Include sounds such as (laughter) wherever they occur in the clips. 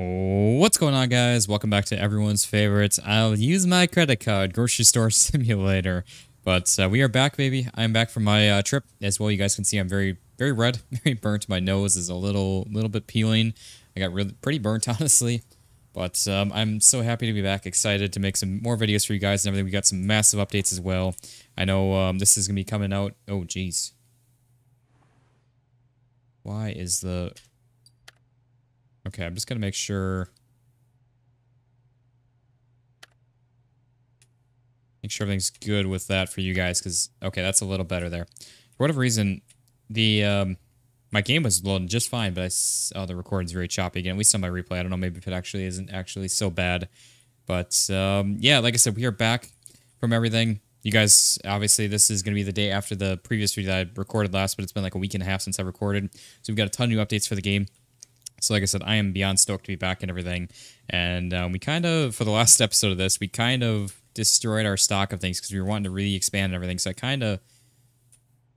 What's going on, guys? Welcome back to everyone's favorite. I'll use my credit card, grocery store (laughs) simulator. But uh, we are back, baby. I'm back from my uh, trip as well. You guys can see I'm very, very red, (laughs) very burnt. My nose is a little, little bit peeling. I got really pretty burnt, (laughs) honestly. But um, I'm so happy to be back. Excited to make some more videos for you guys and everything. We got some massive updates as well. I know um, this is gonna be coming out. Oh, jeez. Why is the Okay, I'm just going to make sure... Make sure everything's good with that for you guys, because... Okay, that's a little better there. For whatever reason, the... Um, my game was loading just fine, but I... Oh, the recording's very choppy again. At least on my replay. I don't know, maybe if it actually isn't actually so bad. But, um, yeah, like I said, we are back from everything. You guys, obviously, this is going to be the day after the previous video that I recorded last, but it's been like a week and a half since I recorded. So we've got a ton of new updates for the game. So, like I said, I am beyond stoked to be back and everything. And um, we kind of, for the last (laughs) episode of this, we kind of destroyed our stock of things because we were wanting to really expand and everything. So I kind of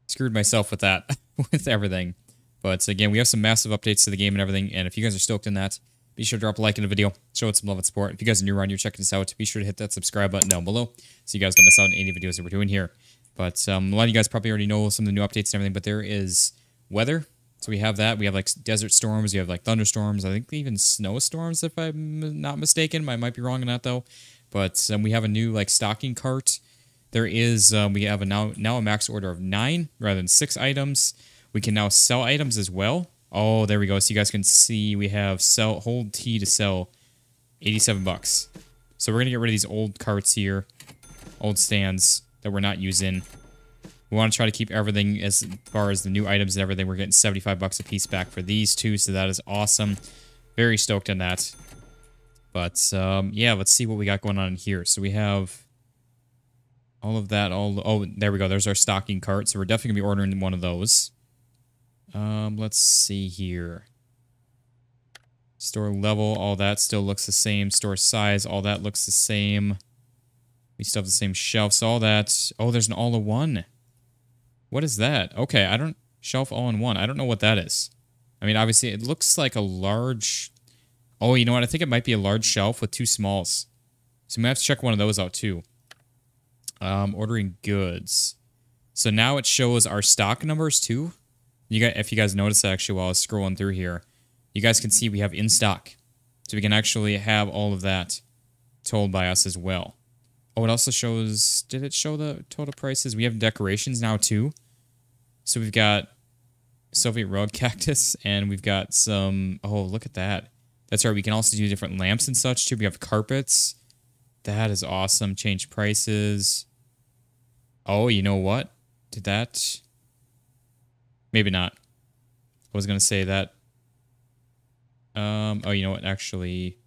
screwed myself with that, (laughs) with everything. But again, we have some massive updates to the game and everything. And if you guys are stoked in that, be sure to drop a like in the video, show it some love and support. If you guys are new around here checking us out, be sure to hit that subscribe button down below so you guys don't miss out on any videos that we're doing here. But um, a lot of you guys probably already know some of the new updates and everything, but there is weather so we have that. We have like desert storms. You have like thunderstorms. I think even snowstorms, if I'm not mistaken. I might be wrong on that though. But um, we have a new like stocking cart. There is um, we have a now now a max order of nine rather than six items. We can now sell items as well. Oh, there we go. So you guys can see we have sell hold T to sell 87 bucks. So we're gonna get rid of these old carts here, old stands that we're not using. We want to try to keep everything as far as the new items and everything. We're getting 75 bucks a piece back for these two, so that is awesome. Very stoked on that. But, um, yeah, let's see what we got going on here. So we have all of that. All Oh, there we go. There's our stocking cart. So we're definitely going to be ordering one of those. Um, let's see here. Store level, all that still looks the same. Store size, all that looks the same. We still have the same shelves, all that. Oh, there's an all-in-one. What is that? Okay, I don't... Shelf all-in-one. I don't know what that is. I mean, obviously, it looks like a large... Oh, you know what? I think it might be a large shelf with two smalls. So we have to check one of those out, too. Um, ordering goods. So now it shows our stock numbers, too. You got, If you guys notice, actually, while I was scrolling through here, you guys can see we have in stock. So we can actually have all of that told by us as well. Oh, it also shows, did it show the total prices? We have decorations now too. So we've got Soviet rug (laughs) cactus and we've got some, oh, look at that. That's right. We can also do different lamps and such too. We have carpets. That is awesome. Change prices. Oh, you know what? Did that? Maybe not. I was to say that. Um, oh, you know what? Actually.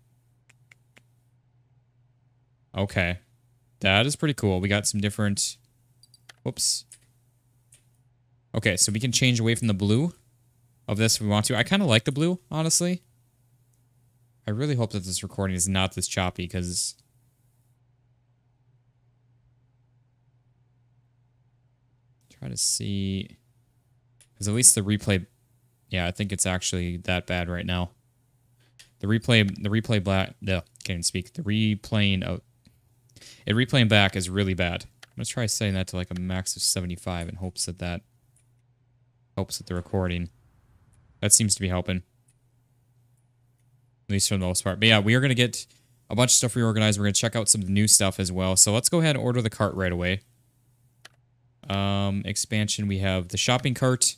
Okay. That is pretty cool. We got some different... Whoops. Okay, so we can change away from the blue of this if we want to. I kind of like the blue, honestly. I really hope that this recording is not this choppy, because... Try to see... Because at least the replay... Yeah, I think it's actually that bad right now. The replay... The replay black... No, can't even speak. The replaying... of it replaying back is really bad. I'm going to try setting that to like a max of 75 in hopes that that helps with the recording. That seems to be helping. At least for the most part. But yeah, we are going to get a bunch of stuff reorganized. We're going to check out some new stuff as well. So let's go ahead and order the cart right away. Um, expansion, we have the shopping cart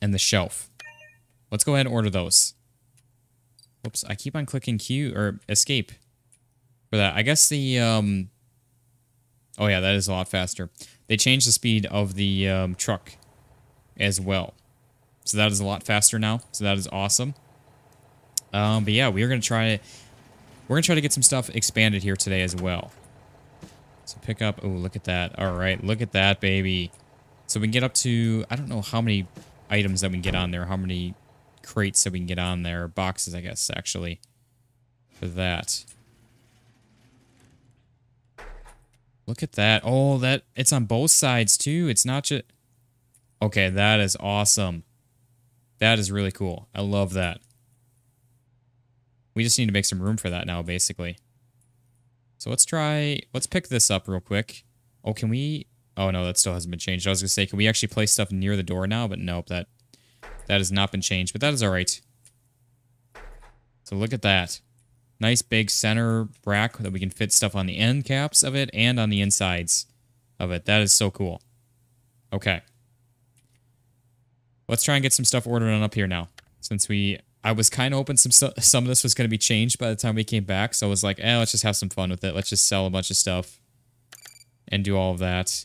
and the shelf. Let's go ahead and order those. Oops, I keep on clicking Q or escape for that. I guess the um Oh yeah, that is a lot faster. They changed the speed of the um, truck as well. So that is a lot faster now. So that is awesome. Um, but yeah, we are try to we're gonna try to get some stuff expanded here today as well. So pick up oh look at that. Alright, look at that baby. So we can get up to I don't know how many items that we can get on there, how many crates that we can get on there, boxes I guess actually for that. Look at that. Oh, that it's on both sides too. It's not just Okay, that is awesome. That is really cool. I love that. we just need to make some room for that now, basically. So let's try, let's pick this up real quick. Oh, can we, oh no, that still hasn't been changed. I was to say, can we actually place stuff near the door now? But nope, that, that has not been changed, but that is all right. So look at that. Nice big center rack that we can fit stuff on the end caps of it and on the insides of it. That is so cool. Okay. Let's try and get some stuff ordered on up here now. Since we, I was kind of hoping some some of this was going to be changed by the time we came back. So I was like, eh, let's just have some fun with it. Let's just sell a bunch of stuff and do all of that.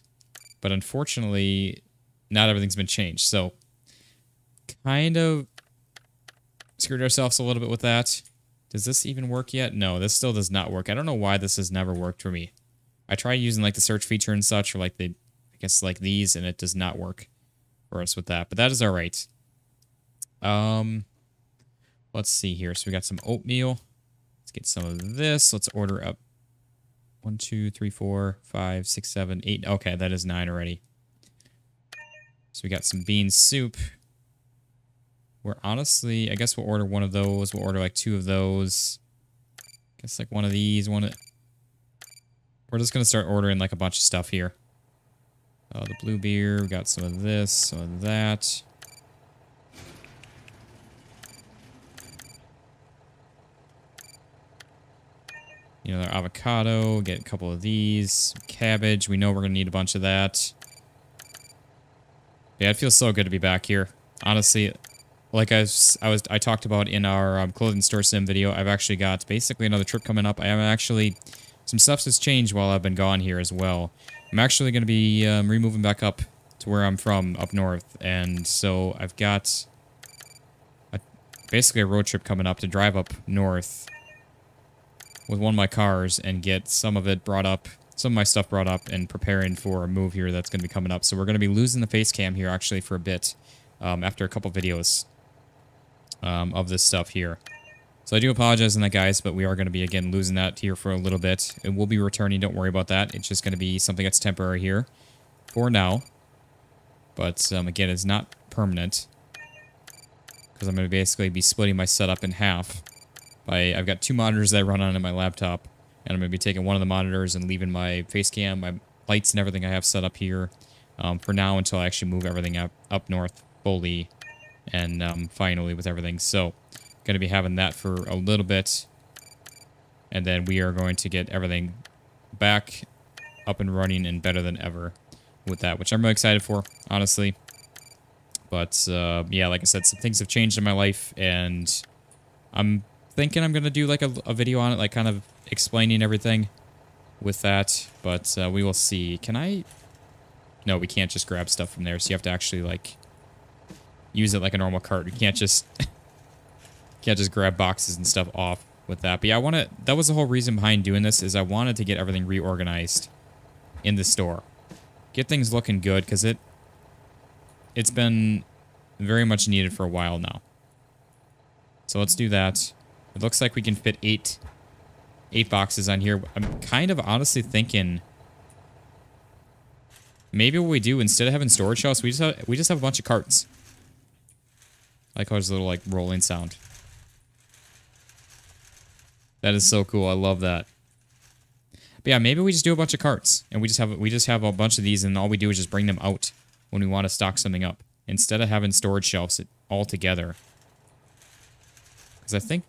But unfortunately, not everything's been changed. So kind of screwed ourselves a little bit with that. Does this even work yet? No, this still does not work. I don't know why this has never worked for me. I try using like the search feature and such, or like the, I guess like these, and it does not work for us with that. But that is all right. Um, let's see here. So we got some oatmeal. Let's get some of this. Let's order up one, two, three, four, five, six, seven, eight. Okay, that is nine already. So we got some bean soup. We're honestly, I guess we'll order one of those. We'll order like two of those. I guess like one of these, one of... We're just going to start ordering like a bunch of stuff here. Uh, the blue beer, we got some of this, some of that. You know, their avocado, get a couple of these. Cabbage, we know we're going to need a bunch of that. Yeah, it feels so good to be back here. Honestly, like I was, I was, I talked about in our um, clothing store sim video, I've actually got basically another trip coming up. I am actually, some stuff has changed while I've been gone here as well. I'm actually going to be um, removing back up to where I'm from, up north, and so I've got a, basically a road trip coming up to drive up north with one of my cars and get some of it brought up, some of my stuff brought up, and preparing for a move here that's going to be coming up. So we're going to be losing the face cam here actually for a bit um, after a couple videos um, of this stuff here. So I do apologize on that, guys, but we are going to be, again, losing that here for a little bit. It will be returning. Don't worry about that. It's just going to be something that's temporary here for now. But, um, again, it's not permanent. Because I'm going to basically be splitting my setup in half. By I've got two monitors that I run on in my laptop. And I'm going to be taking one of the monitors and leaving my face cam, my lights and everything I have set up here um, for now until I actually move everything up, up north fully and um, finally with everything. So, going to be having that for a little bit. And then we are going to get everything back up and running and better than ever with that, which I'm really excited for, honestly. But, uh, yeah, like I said, some things have changed in my life, and I'm thinking I'm going to do, like, a, a, video on it, like, kind of explaining everything with that, but uh, we will see. Can I... No, we can't just grab stuff from there, so you have to actually, like, use it like a normal cart. You can't just can't just grab boxes and stuff off with that. But yeah, I want to. That was the whole reason behind doing this is I wanted to get everything reorganized in the store, get things looking good because it it's been very much needed for a while now. So let's do that. It looks like we can fit eight eight boxes on here. I'm kind of honestly thinking maybe what we do instead of having storage shelves, we just have, we just have a bunch of carts. I like how there's a little like rolling sound. That is so cool. I love that. But yeah, maybe we just do a bunch of carts and we just have we just have a bunch of these and all we do is just bring them out when we want to stock something up instead of having storage shelves all together. Because I think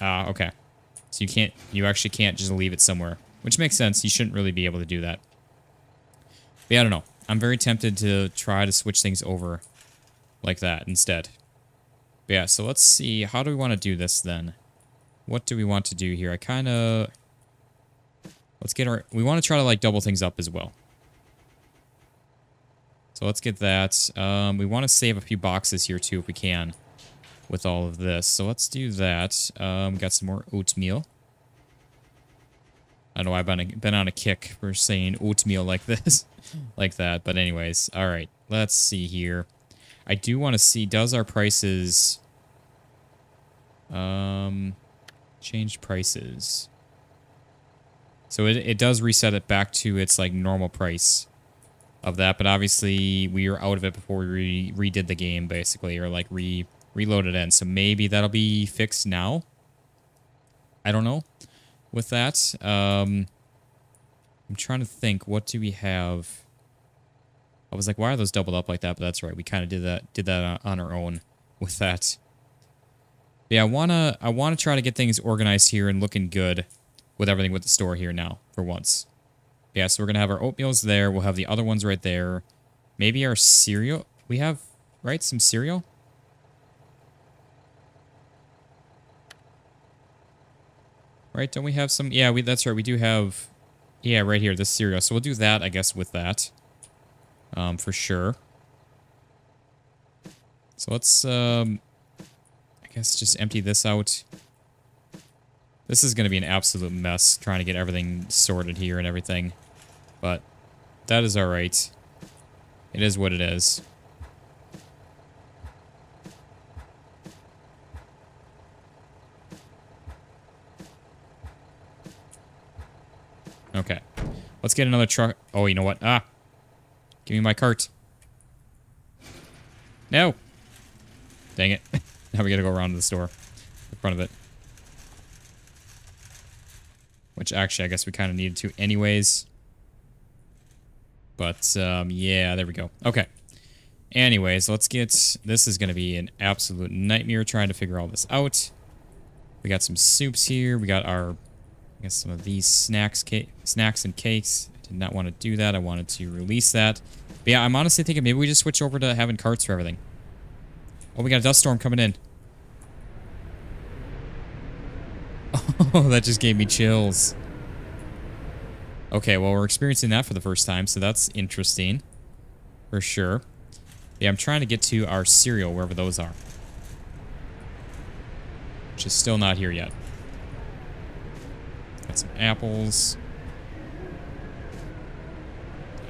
Ah, uh, okay. So you can't you actually can't just leave it somewhere, which makes sense. You shouldn't really be able to do that. But yeah, I don't know. I'm very tempted to try to switch things over like that instead. But yeah, so let's see. How do we want to do this then? What do we want to do here? I kind of... Let's get our... We want to try to like double things up as well. So let's get that. Um, we want to save a few boxes here too if we can with all of this. So let's do that. Um, got some more oatmeal. I know I've been, a, been on a kick for saying oatmeal like this, (laughs) like that. But anyways, all right, let's see here. I do want to see, does our prices... Um, change prices. So it, it does reset it back to its like normal price of that, but obviously we were out of it before we re redid the game basically, or like re reloaded in. So maybe that'll be fixed now. I don't know with that. Um, I'm trying to think. What do we have? I was like, why are those doubled up like that? But that's right. We kind of did that did that on our own with that. Yeah, I wanna I wanna try to get things organized here and looking good with everything with the store here now for once. Yeah, so we're gonna have our oatmeals there. We'll have the other ones right there. Maybe our cereal. We have right some cereal. Right? Don't we have some? Yeah, we. That's right. We do have. Yeah, right here, this cereal. So we'll do that, I guess, with that. Um, for sure. So let's, um, Guess just empty this out. This is going to be an absolute mess trying to get everything sorted here and everything. But that is alright. It is what it is. Okay. Let's get another truck. Oh, you know what? Ah. Give me my cart. No. Dang it. (laughs) (laughs) now we gotta go around to the store. In front of it. Which actually, I guess we kind of needed to anyways. But, um, yeah, there we go. Okay. Anyways, let's get... This is going to be an absolute nightmare trying to figure all this out. We got some soups here. We got our... I guess some of these snacks, snacks and cakes. I did not want to do that. I wanted to release that. But yeah, I'm honestly thinking maybe we just switch over to having carts for everything. Oh, we got a dust storm coming in. (laughs) Oh, that just gave me chills. Okay, well, we're experiencing that for the first time, so that's interesting. For sure. Yeah, I'm trying to get to our cereal, wherever those are. Which is still not here yet. Got some apples.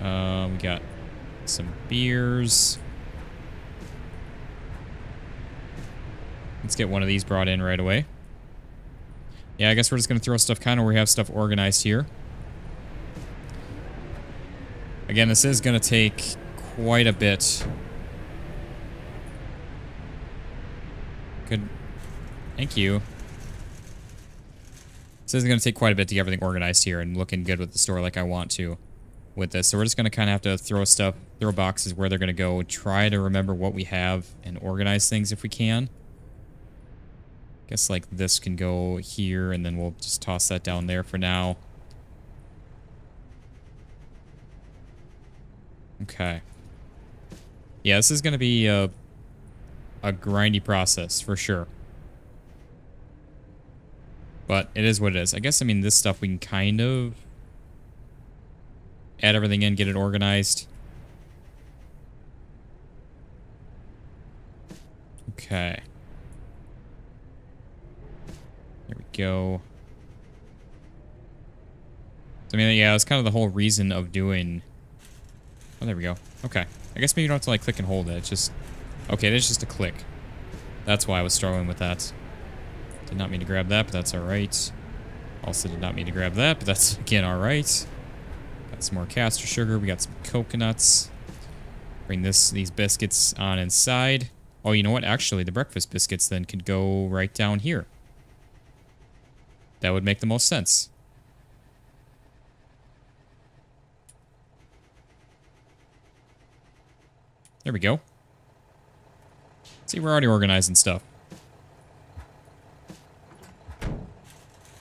Um, we got some beers. Let's get one of these brought in right away. Yeah, I guess we're just going to throw stuff kind of where we have stuff organized here. Again, this is going to take quite a bit. Good. Thank you. This is going to take quite a bit to get everything organized here and looking good with the store like I want to with this. So we're just going to kind of have to throw stuff, throw boxes where they're going to go, try to remember what we have and organize things if we can. I guess like this can go here and then we'll just toss that down there for now. Okay. Yeah, this is going to be a, a grindy process for sure. But it is what it is. I guess, I mean, this stuff we can kind of add everything in, get it organized. Okay. There we go. I mean, yeah, that's kind of the whole reason of doing... Oh, there we go. Okay. I guess maybe you don't have to, like, click and hold it. It's just... Okay, it's just a click. That's why I was struggling with that. Did not mean to grab that, but that's alright. Also did not mean to grab that, but that's, (laughs) again, alright. Got some more castor sugar. We got some coconuts. Bring this these biscuits on inside. Oh, you know what? Actually, the breakfast biscuits then could go right down here. That would make the most sense. There we go. See, we're already organizing stuff.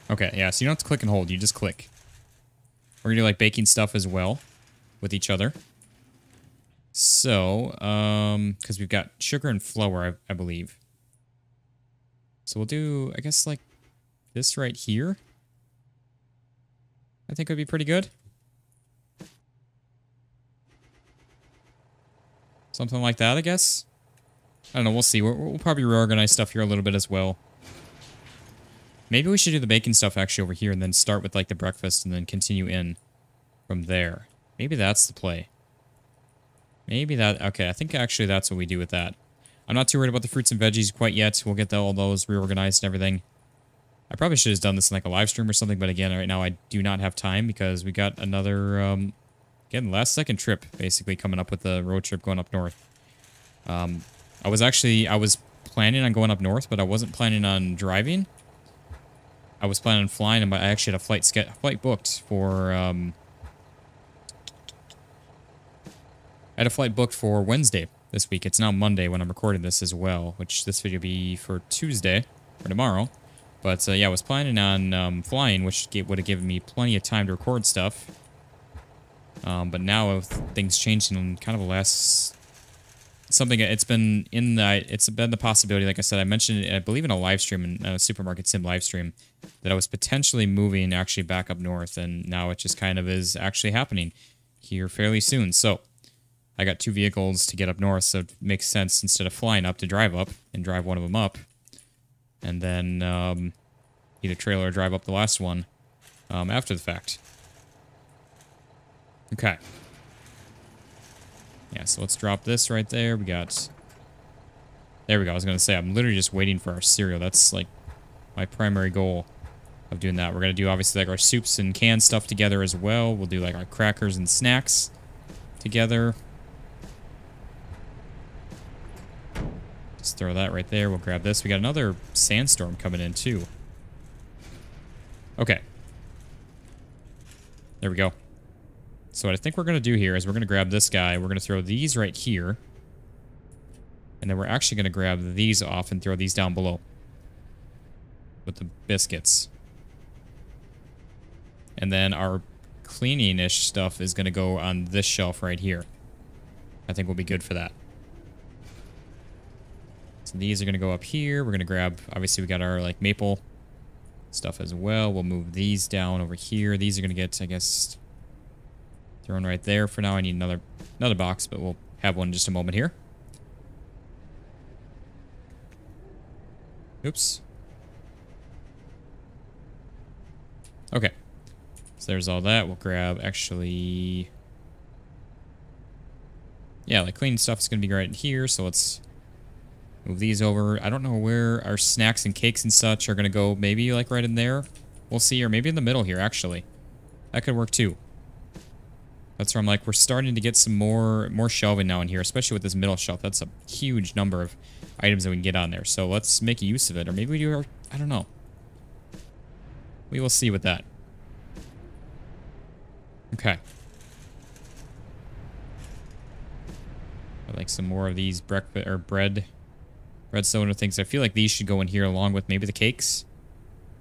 Okay, yeah, so you don't have to click and hold, you just click. We're gonna do like baking stuff as well with each other. So, um, because we've got sugar and flour, I, I believe. So we'll do, I guess, like this right here. I think would be pretty good. Something like that, I guess. I don't know, we'll see. We'll, we'll probably reorganize stuff here a little bit as well. Maybe we should do the baking stuff actually over here and then start with like the breakfast and then continue in from there. Maybe that's the play. Maybe that... Okay, I think actually that's what we do with that. I'm not too worried about the fruits and veggies quite yet. We'll get all those reorganized and everything. I probably should have done this in like a live stream or something, but again, right now I do not have time because we got another, um, again, last second trip basically coming up with the road trip going up north. Um, I was actually, I was planning on going up north, but I wasn't planning on driving. I was planning on flying, and I actually had a flight flight booked for. Um, I had a flight booked for Wednesday this week. It's now Monday when I'm recording this as well, which this video will be for Tuesday or tomorrow. But uh, yeah, I was planning on um, flying, which would have given me plenty of time to record stuff. Um, but now things changed in kind of last something it's been in the it's been the possibility like i said i mentioned i believe in a live stream in a supermarket sim live stream that i was potentially moving actually back up north and now it just kind of is actually happening here fairly soon so i got two vehicles to get up north so it makes sense instead of flying up to drive up and drive one of them up and then um, either trailer or drive up the last one um, after the fact okay yeah, so let's drop this right there. We got... There we go. I was going to say, I'm literally just waiting for our cereal. That's, like, my primary goal of doing that. We're going to do, obviously, like, our soups and canned stuff together as well. We'll do, like, our crackers and snacks together. Just throw that right there. We'll grab this. We got another sandstorm coming in, too. Okay. There we go. So what I think we're going to do here is we're going to grab this guy. We're going to throw these right here. And then we're actually going to grab these off and throw these down below. With the biscuits. And then our cleaning-ish stuff is going to go on this shelf right here. I think we'll be good for that. So these are going to go up here. We're going to grab, obviously we got our like maple stuff as well. We'll move these down over here. These are going to get, I guess, Thrown right there. For now, I need another another box, but we'll have one in just a moment here. Oops. Okay. So there's all that. We'll grab, actually... Yeah, like cleaning stuff is going to be right here, so let's move these over. I don't know where our snacks and cakes and such are going to go. Maybe like right in there. We'll see, or maybe in the middle here, actually. That could work too. That's where I'm like, we're starting to get some more more shelving now in here, especially with this middle shelf. That's a huge number of items that we can get on there. So let's make use of it. Or maybe we do, our, I don't know. We will see with that. Okay. I'd like some more of these breakfast or bread bread soda things. I feel like these should go in here along with maybe the cakes.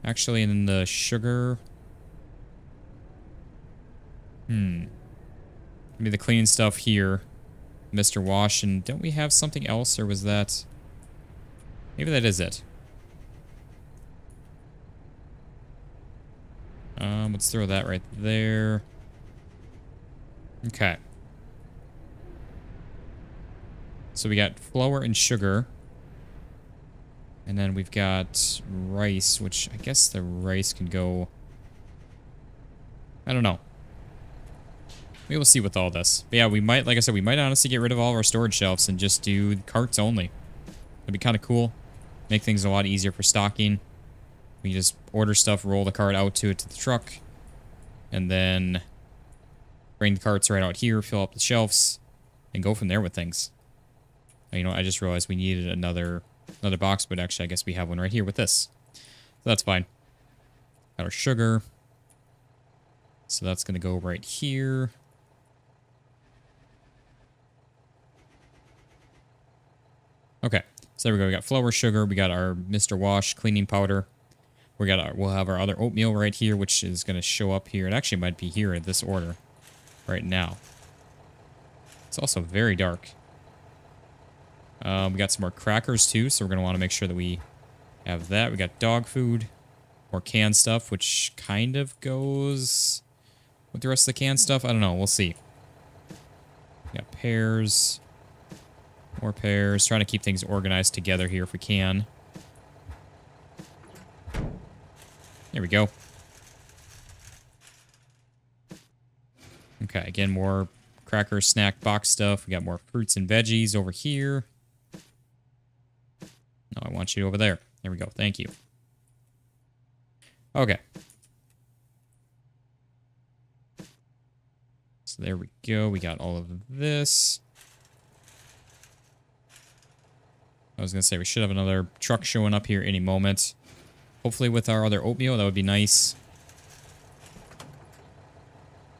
Actually, and then the sugar. Hmm. Maybe the clean stuff here. Mr. Wash, and don't we have something else, or was that... Maybe that is it. Um, let's throw that right there. Okay. So we got flour and sugar. And then we've got rice, which I guess the rice can go... I don't know. We will see with all this. But yeah, we might, like I said, we might honestly get rid of all of our storage shelves and just do carts only. That'd be kind of cool. Make things a lot easier for stocking. We just order stuff, roll the cart out to it to the truck, and then bring the carts right out here, fill up the shelves, and go from there with things. You know, I just realized we needed another another box, but actually I guess we have one right here with this. So that's fine. Got our sugar. So that's going to go right here. Okay, so there we go. We got flour, sugar. We got our Mr. Wash cleaning powder. We got our, we'll have our other oatmeal right here, which is going to show up here. It actually might be here in this order right now. It's also very dark. Um, we got some more crackers too, so we're going to want to make sure that we have that. We got dog food, more canned stuff, which kind of goes with the rest of the canned stuff. I don't know. We'll see. We got pears. More pears. Trying to keep things organized together here if we can. There we go. Okay, again, more cracker snack box stuff. We got more fruits and veggies over here. No, I want you over there. There we go. Thank you. Okay. So there we go. We got all of this. I was going to say we should have another truck showing up here any moment. Hopefully with our other oatmeal, that would be nice.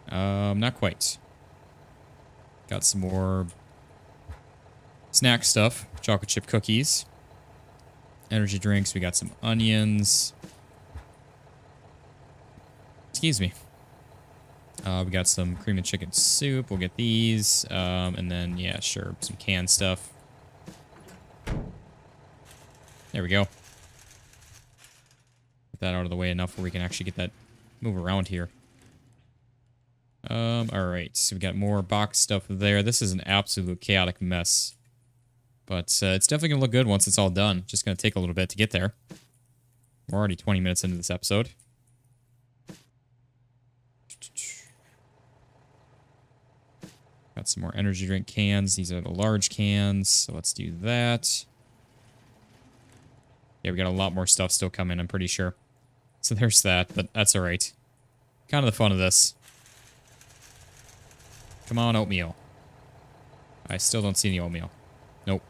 Um, not quite. Got some more snack stuff. Chocolate chip cookies. Energy drinks. We got some onions. Excuse me. Uh, we got some cream and chicken soup. We'll get these. Um, and then, yeah, sure, some canned stuff. There we go. Get that out of the way enough where we can actually get that move around here. Um, alright, so we got more box stuff there. This is an absolute chaotic mess. But uh, it's definitely going to look good once it's all done. Just going to take a little bit to get there. We're already 20 minutes into this episode. Got some more energy drink cans. These are the large cans, so let's do that. Yeah, we got a lot more stuff still coming, I'm pretty sure. So there's that, but that's alright. Kind of the fun of this. Come on, oatmeal. I still don't see any oatmeal. Nope.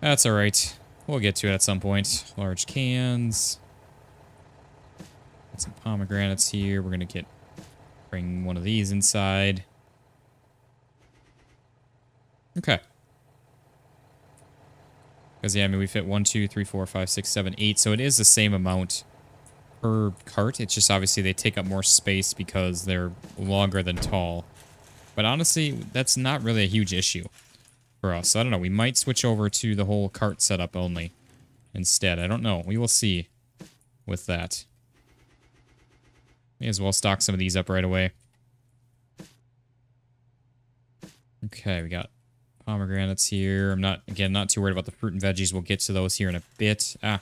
That's alright. We'll get to it at some point. Large cans. Got some pomegranates here. We're going to get Bring one of these inside. Okay. Because, yeah, I mean, we fit one, two, three, four, five, six, seven, eight. So it is the same amount per cart. It's just obviously they take up more space because they're longer than tall. But honestly, that's not really a huge issue for us. I don't know. We might switch over to the whole cart setup only instead. I don't know. We will see with that. May as well stock some of these up right away. Okay, we got pomegranates here. I'm not, again, not too worried about the fruit and veggies. We'll get to those here in a bit. Ah.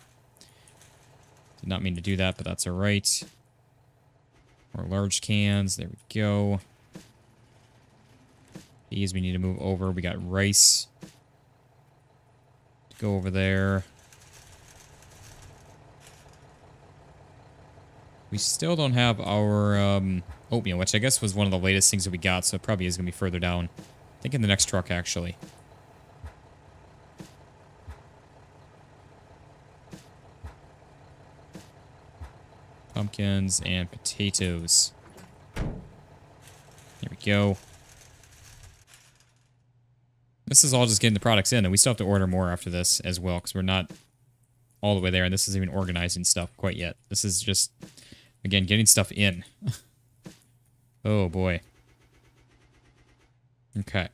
Did not mean to do that, but that's alright. More large cans. There we go. These we need to move over. We got rice. Go over there. We still don't have our um, oatmeal, which I guess was one of the latest things that we got, so it probably is going to be further down. I think in the next truck, actually. Pumpkins and potatoes. There we go. This is all just getting the products in, and we still have to order more after this as well, because we're not all the way there, and this isn't even organizing stuff quite yet. This is just Again, getting stuff in. (laughs) oh, boy. Okay.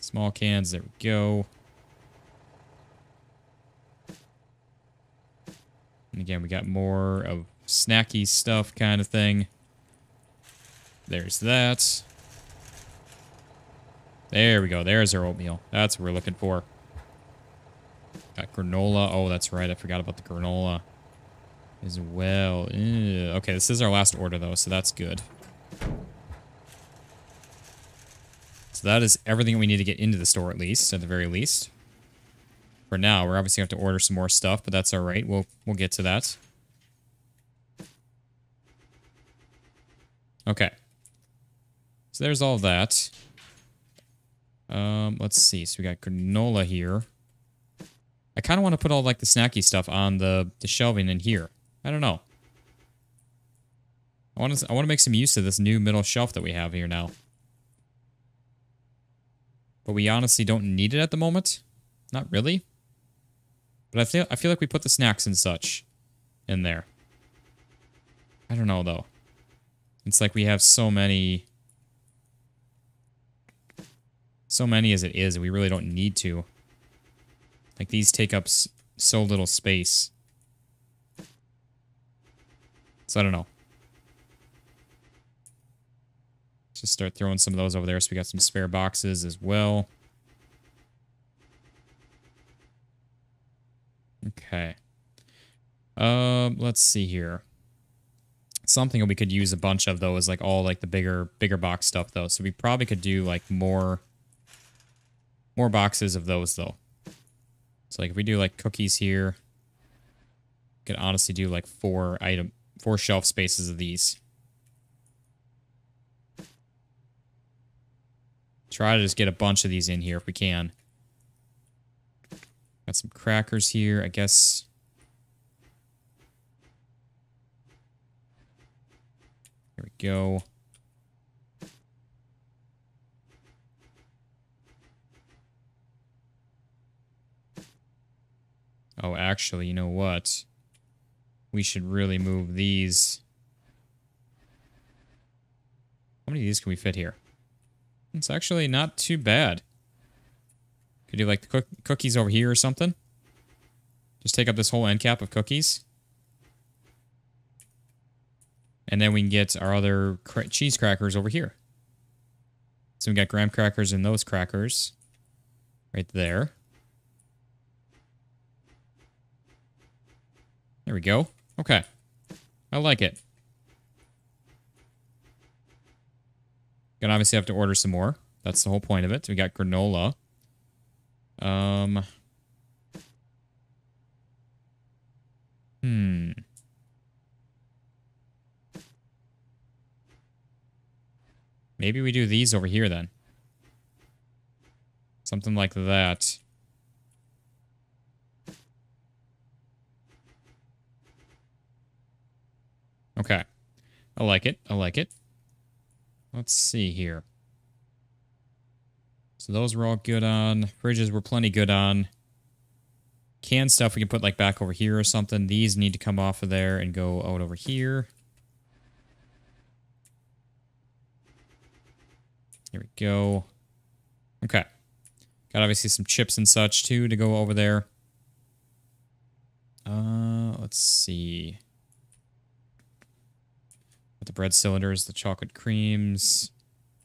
Small cans, there we go. And again, we got more of snacky stuff kind of thing. There's that. There we go. There's our oatmeal. That's what we're looking for. Got granola. Oh, that's right. I forgot about the granola as well. Ew. Okay, this is our last order, though, so that's good. So that is everything we need to get into the store, at least, at the very least. For now, we're obviously going to have to order some more stuff, but that's all right. We'll, we'll get to that. Okay. So there's all that. Um, let's see. So we got granola here. I kind of want to put all like the snacky stuff on the, the shelving in here. I don't know. I want to I want to make some use of this new middle shelf that we have here now. But we honestly don't need it at the moment. Not really. But I feel I feel like we put the snacks and such in there. I don't know though. It's like we have so many so many as it is, we really don't need to. Like these take up so little space. So I don't know. Let's just start throwing some of those over there. So we got some spare boxes as well. Okay. Um, let's see here. Something we could use a bunch of though is like all like the bigger bigger box stuff though. So we probably could do like more more boxes of those though. So like if we do like cookies here, could honestly do like four item four shelf spaces of these. Try to just get a bunch of these in here if we can. Got some crackers here, I guess. Here we go. Oh, actually, you know what? We should really move these. How many of these can we fit here? It's actually not too bad. Could do like the cook cookies over here or something. Just take up this whole end cap of cookies. And then we can get our other cheese crackers over here. So we got graham crackers and those crackers right there. There we go. Okay. I like it. Gonna obviously have to order some more. That's the whole point of it. We got granola. Um. Hmm. Maybe we do these over here then. Something like that. Okay. I like it. I like it. Let's see here. So those were all good on. Fridges were plenty good on. Canned stuff we can put like back over here or something. These need to come off of there and go out over here. Here we go. Okay. Got obviously some chips and such too to go over there. Uh, let's see the bread cylinders, the chocolate creams,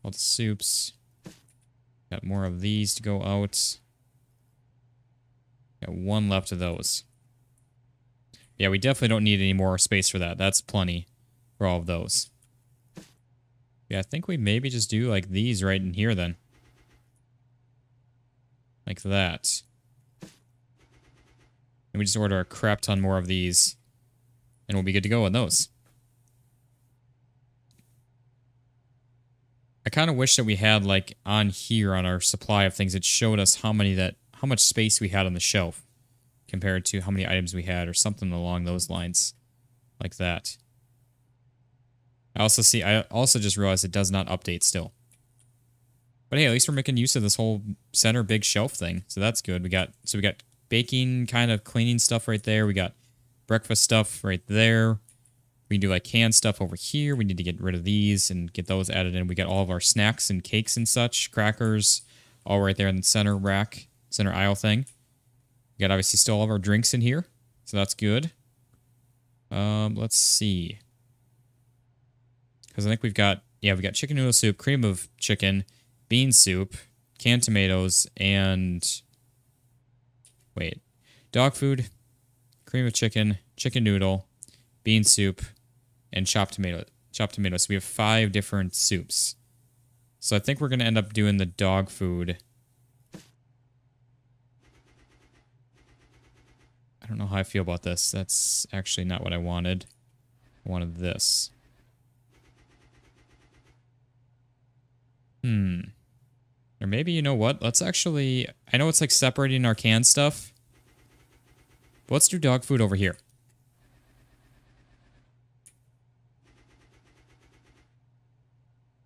all the soups. Got more of these to go out. Got one left of those. Yeah, we definitely don't need any more space for that. That's plenty for all of those. Yeah, I think we maybe just do like these right in here then. Like that. And we just order a crap ton more of these. And we'll be good to go on those. I kind of wish that we had like on here on our supply of things it showed us how many that how much space we had on the shelf compared to how many items we had or something along those lines like that. I also see I also just realized it does not update still. But hey, at least we're making use of this whole center big shelf thing. So that's good. We got so we got baking kind of cleaning stuff right there. We got breakfast stuff right there. We can do like canned stuff over here. We need to get rid of these and get those added in. We got all of our snacks and cakes and such, crackers, all right there in the center rack, center aisle thing. We got obviously still all of our drinks in here, so that's good. Um, let's see. Because I think we've got, yeah, we got chicken noodle soup, cream of chicken, bean soup, canned tomatoes, and wait, dog food, cream of chicken, chicken noodle, bean soup, and chopped tomato. Chopped tomatoes. So we have five different soups. So I think we're going to end up doing the dog food. I don't know how I feel about this. That's actually not what I wanted. I wanted this. Hmm. Or maybe, you know what? Let's actually... I know it's like separating our canned stuff. But let's do dog food over here.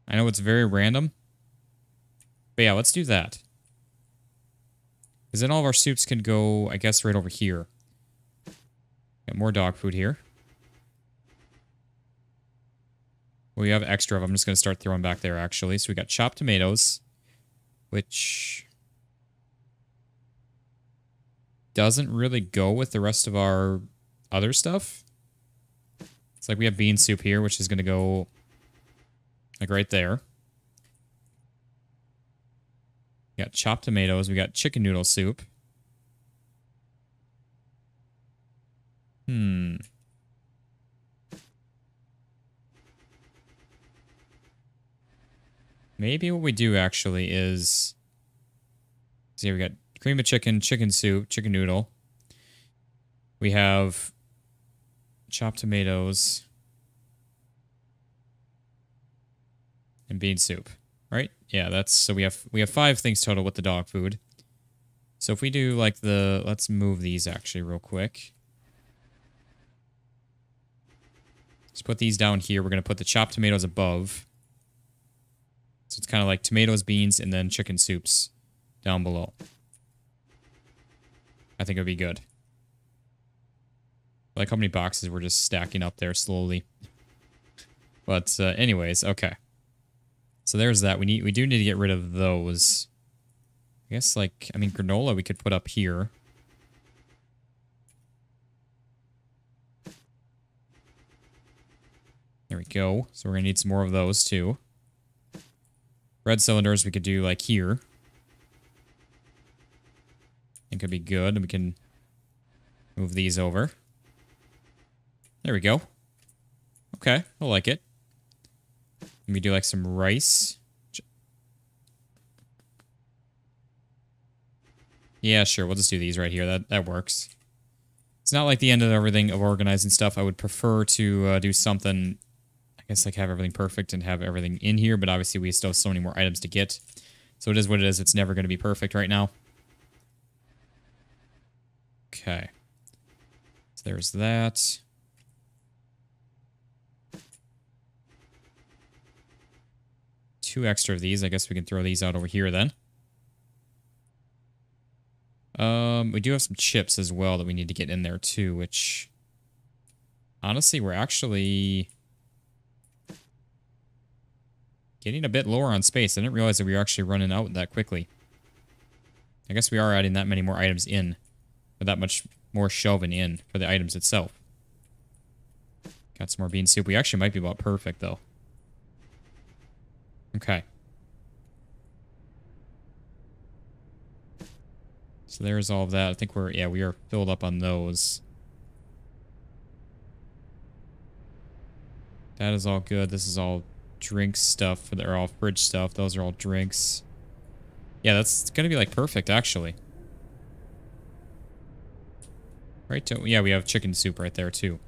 I know it's very random. But yeah, let's do that. Because then all of our soups can go, I guess, right over here. Got more dog food here. We have extra of them. I'm just going to start throwing back there, actually. So we got chopped tomatoes, which doesn't really go with the rest of our other stuff. It's like we have bean soup here, which is going to go like right there. We got chopped tomatoes. We got chicken noodle soup. Hmm. Maybe what we do actually is... See, we got cream of chicken, chicken soup, chicken noodle. We have chopped tomatoes. And bean soup. right? Yeah, that's so we have we have five things total with the dog food. So if we do like the let's move these actually real quick. Let's put these down here. We're gonna put the chopped tomatoes above. So it's kind of like tomatoes, beans, and then chicken soups down below. I think it would be good. I like how many boxes we're just stacking up there slowly. But uh, anyways, okay. So there's that. We need we do need to get rid of those. I guess like I mean granola we could put up here. There we go. So we're gonna need some more of those too. Red cylinders we could do like here. It could be good. We can move these over. There we go. Okay, I like it. Let me do like some rice. Yeah, sure. We'll just do these right here. That that works. It's not like the end of everything of organizing stuff. I would prefer to uh, do something, I guess, like have everything perfect and have everything in here. But obviously, we still have so many more items to get. So it is what it is. It's never going to be perfect right now. Okay. So there's that. Two extra of these. I guess we can throw these out over here then. Um, we do have some chips as well that we need to get in there too, which honestly, we're actually getting a bit lower on space. I didn't realize that we were actually running out that quickly. I guess we are adding that many more items in, or that much more shelving in for the items itself. Got some more bean soup. We actually might be about perfect though. Okay. So there's all of that. I think we're, yeah, we are filled up on those. That is all good. This is all drink stuff. They're all fridge stuff. Those are all drinks. Yeah, that's going to be like perfect, actually. Right? To, yeah, we have chicken soup right there, too.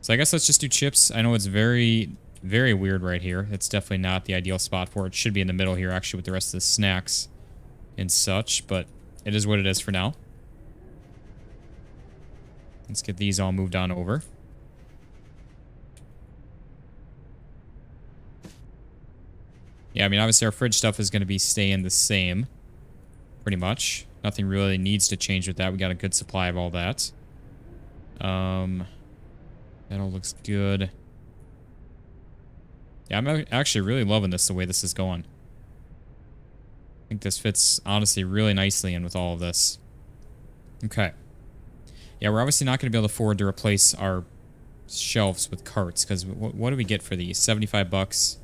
So I guess let's just do chips. I know it's very, very weird right here. It's definitely not the ideal spot for it. Should be in the middle here, actually, with the rest of the snacks and such. But it is what it is for now. Let's get these all moved on over. Yeah, I mean, obviously our fridge stuff is going to be staying the same. Pretty much. Nothing really needs to change with that. We got a good supply of all that. Um, that all looks good. Yeah, I'm actually really loving this, the way this is going. I think this fits, honestly, really nicely in with all of this. Okay. Yeah, we're obviously not going to be able to afford to replace our shelves with carts, because what do we get for these? 75 bucks.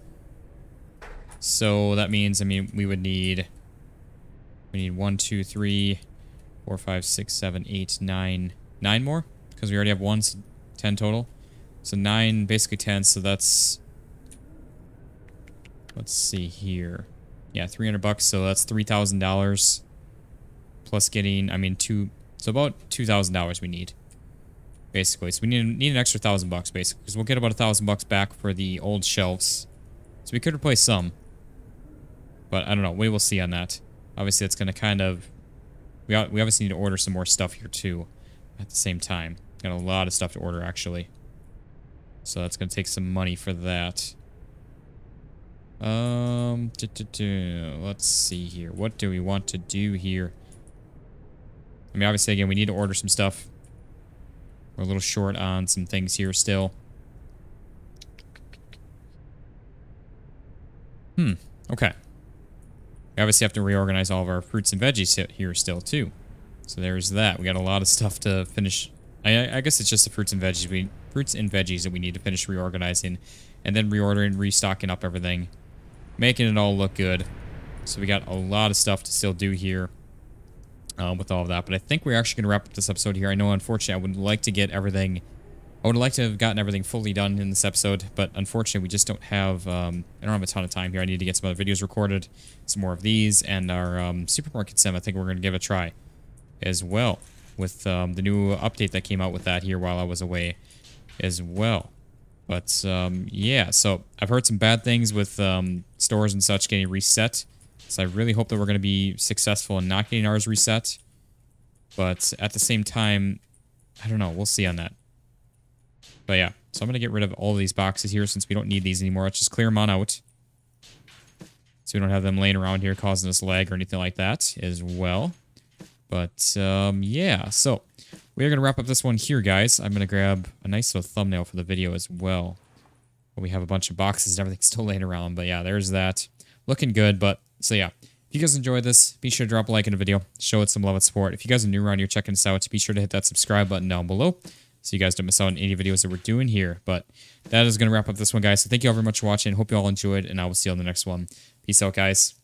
So that means, I mean, we would need... We need one, two, three, four, five, six, seven, eight, nine, nine more? Because we already have one, so 10 total. So 9, basically 10, so that's... Let's see here. Yeah, 300 bucks, so that's $3,000 plus getting, I mean, two, so about $2,000 we need, basically. So we need, need an extra thousand bucks, basically, because we'll get about a thousand bucks back for the old shelves. So we could replace some, but I don't know. We will see on that. Obviously, it's going to kind of, we, we obviously need to order some more stuff here, too, at the same time. Got a lot of stuff to order, actually. So that's going to take some money for that. Um, let's see here. What do we want to do here? I mean, obviously, again, we need to order some stuff. We're a little short on some things here still. Hmm, okay. We obviously have to reorganize all of our fruits and veggies here still, too. So there's that. We got a lot of stuff to finish. I, I guess it's just the fruits and veggies. We fruits and veggies that we need to finish reorganizing, and then reordering, restocking up everything making it all look good. So we got a lot of stuff to still do here uh, with all of that. But I think we're actually going to wrap up this episode here. I know, unfortunately, I would like to get everything... I would like to have gotten everything fully done in this episode, but unfortunately, we just don't have... Um, I don't have a ton of time here. I need to get some other videos recorded, some more of these, and our um, supermarket sim, I think we're going to give a try as well with um, the new update that came out with that here while I was away as well. But um, yeah, so I've heard some bad things with um, stores and such getting reset. So I really hope that we're going to be successful in not getting ours reset. But at the same time, I don't know. We'll see on that. But yeah, so I'm going to get rid of all of these boxes here since we don't need these anymore. Let's just clear them on out. So we don't have them laying around here causing us lag or anything like that as well. But um, yeah, so we're going to wrap up this one here, guys. I'm going to grab a nice little thumbnail for the video as well. We have a bunch of boxes and everything (laughs) still laying around. But yeah, there's that. Looking good. But so yeah, if you guys enjoyed this, be sure to drop a like in the video. Show it some love and support. If you guys are new around here checking us out, be sure to hit that subscribe button down below so you guys don't miss out on any videos that we're doing here. But that is going to wrap up this one, guys. So thank you all very much for watching. Hope you all enjoyed, and I will see you on the next one. Peace out, guys.